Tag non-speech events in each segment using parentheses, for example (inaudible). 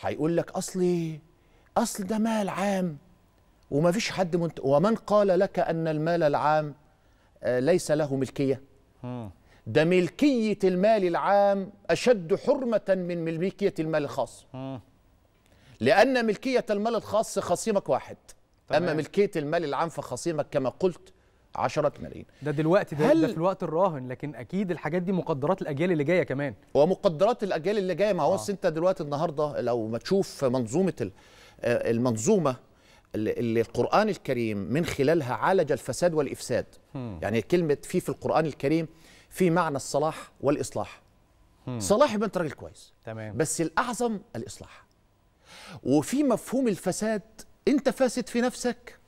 هيقول لك أصلي أصل ده مال عام وما فيش حد منت... ومن قال لك أن المال العام آه، ليس له ملكية. ده ملكية المال العام أشد حرمة من ملكية المال الخاص. لأن ملكية المال الخاص خصيمك واحد. تمام. اما ملكية المال العام فخصيمك كما قلت عشرة ملايين. ده دلوقتي ده, هل- ده في الوقت الراهن لكن أكيد الحاجات دي مقدرات الأجيال اللي جاية كمان. ومقدرات الأجيال اللي جاية ما هو أصل أنت دلوقتي النهارده لو ما تشوف منظومة آه، المنظومة اللي القرآن الكريم من خلالها عالج الفساد والإفساد. يعني كلمة في في القرآن الكريم في معنى الصلاح والإصلاح. صلاح يبقى أنت راجل كويس تمام. بس الأعظم الإصلاح. وفي مفهوم الفساد أنت فاسد في نفسك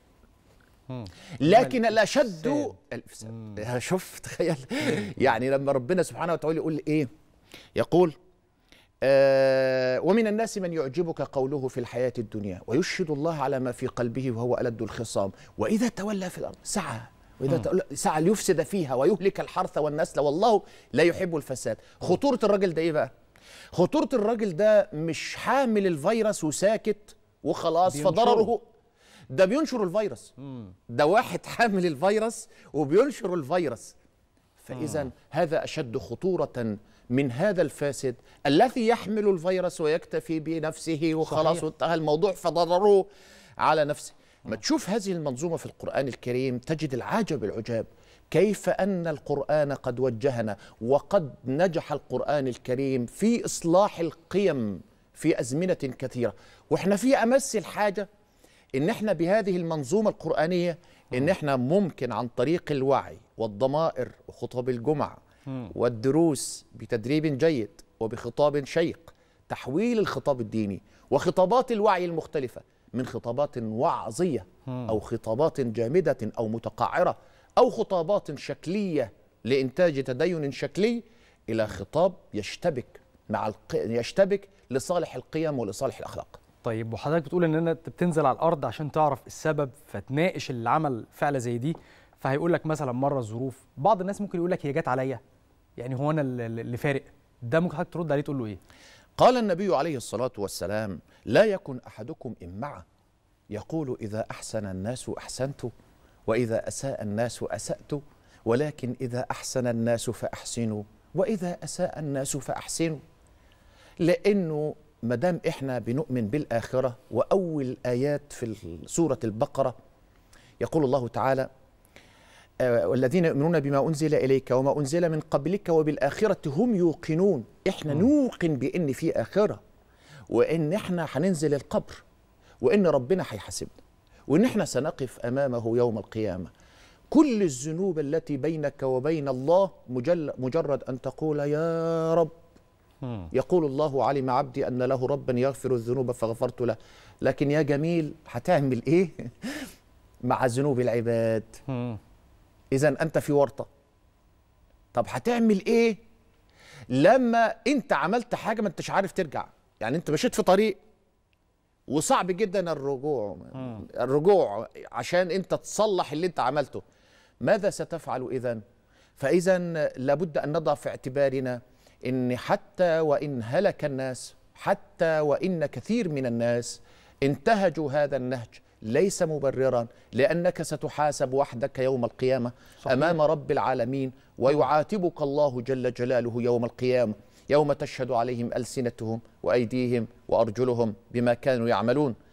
لكن الاشد الإفساد. (laughs) شوف تخيل. يعني لما ربنا سبحانه وتعالى يقول إيه؟ يقول آه ومن الناس من يعجبك قوله في الحياة الدنيا ويشهد الله على ما في قلبه وهو ألد الخصام. وإذا تولى في الأرض سعى. وإذا سعى ليفسد فيها ويهلك الحرث والنسل. والله لا يحب الفساد. خطورة الراجل ده إيه بقى؟ خطورة الراجل ده مش حامل الفيروس وساكت وخلاص بينشره. فضرره ده بينشر الفيروس. ده واحد حامل الفيروس وبينشر الفيروس. فإذا هذا أشد خطورة من هذا الفاسد الذي يحمل الفيروس ويكتفي بنفسه وخلاص. وانتهى الموضوع فضرره على نفسه. ما تشوف هذه المنظومة في القرآن الكريم تجد العجب العجاب. كيف أن القرآن قد وجهنا وقد نجح القرآن الكريم في إصلاح القيم في أزمنة كثيرة. وإحنا في أمس الحاجة إن إحنا بهذه المنظومة القرآنية إن إحنا ممكن عن طريق الوعي والضمائر وخطب الجمعة والدروس بتدريب جيد وبخطاب شيق تحويل الخطاب الديني وخطابات الوعي المختلفة من خطابات وعظية أو خطابات جامدة أو متقعرة أو خطابات شكلية لإنتاج تدين شكلي إلى خطاب يشتبك مع الق... يشتبك لصالح القيم ولصالح الأخلاق. طيب وحضرتك بتقول إن أنت بتنزل على الأرض عشان تعرف السبب فتناقش اللي عمل فعله زي دي فهيقول لك مثلا مرة الظروف. بعض الناس ممكن يقول لك هي جت عليا. يعني هو أنا اللي فارق. ده ممكن حضرتك ترد عليه تقول له إيه؟ قال النبي عليه الصلاة والسلام لا يكن أحدكم إمعة يقول إذا أحسن الناس أحسنت وإذا أساء الناس أسأت. ولكن إذا أحسن الناس فأحسنوا وإذا أساء الناس فأحسنوا. لأنه مدام إحنا بنؤمن بالآخرة وأول آيات في سورة البقرة يقول الله تعالى آه، والذين يؤمنون بما أنزل إليك وما أنزل من قبلك وبالآخرة هم يوقنون. إحنا نوقن بإن في آخرة وإن إحنا هننزل القبر وإن ربنا هيحاسبنا وإن إحنا سنقف أمامه يوم القيامة. كل الذنوب التي بينك وبين الله مجل مجرد أن تقول يا رب يقول الله علم عبدي أن له ربا يغفر الذنوب فغفرت له. لكن يا جميل هتعمل إيه (laughs) مع ذنوب العباد؟ اذا أنت في ورطة. طب هتعمل إيه لما أنت عملت حاجة ما أنتش عارف ترجع؟ يعني أنت مشيت في طريق وصعب جدا الرجوع الرجوع عشان أنت تصلح اللي أنت عملته. ماذا ستفعل اذا فاذا لابد أن نضع في اعتبارنا إن حتى وإن هلك الناس حتى وإن كثير من الناس انتهجوا هذا النهج ليس مبررا لأنك ستحاسب وحدك يوم القيامة صحيح. أمام رب العالمين ويعاتبك الله جل جلاله يوم القيامة يوم تشهد عليهم ألسنتهم وأيديهم وأرجلهم بما كانوا يعملون